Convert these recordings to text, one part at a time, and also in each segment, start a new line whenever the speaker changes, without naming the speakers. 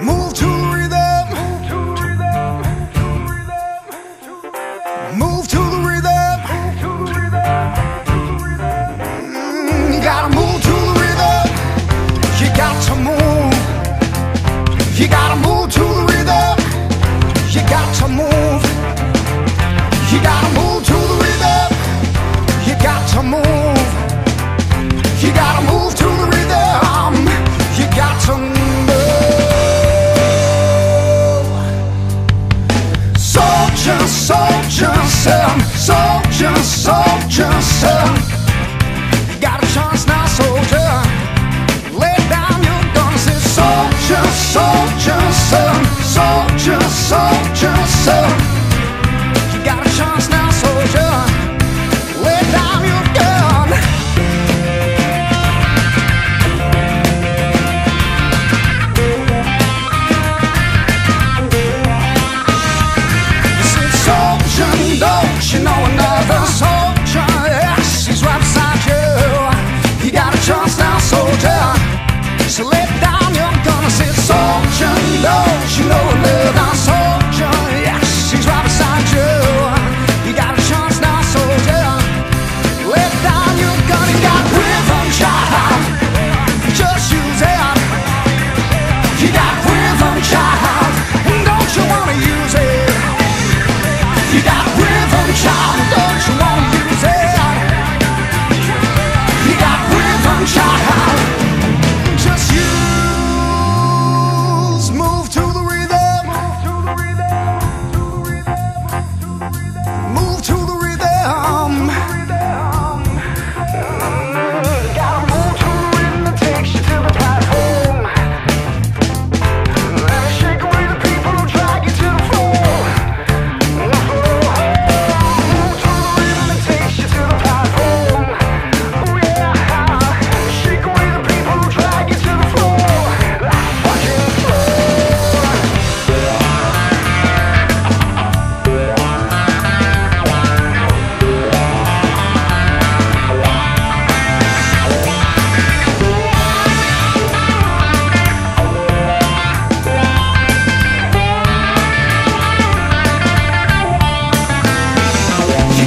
Move to rhythm. Move to rhythm. Move to soldier son, soldier, soldier son. Got a chance now, soldier. Lay down your guns, it's soldier, soldier son, soldier, soldier son.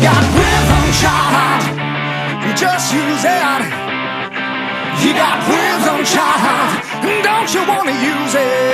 got rhythm, child. Just use it. You got rhythm, child. Don't you wanna use it?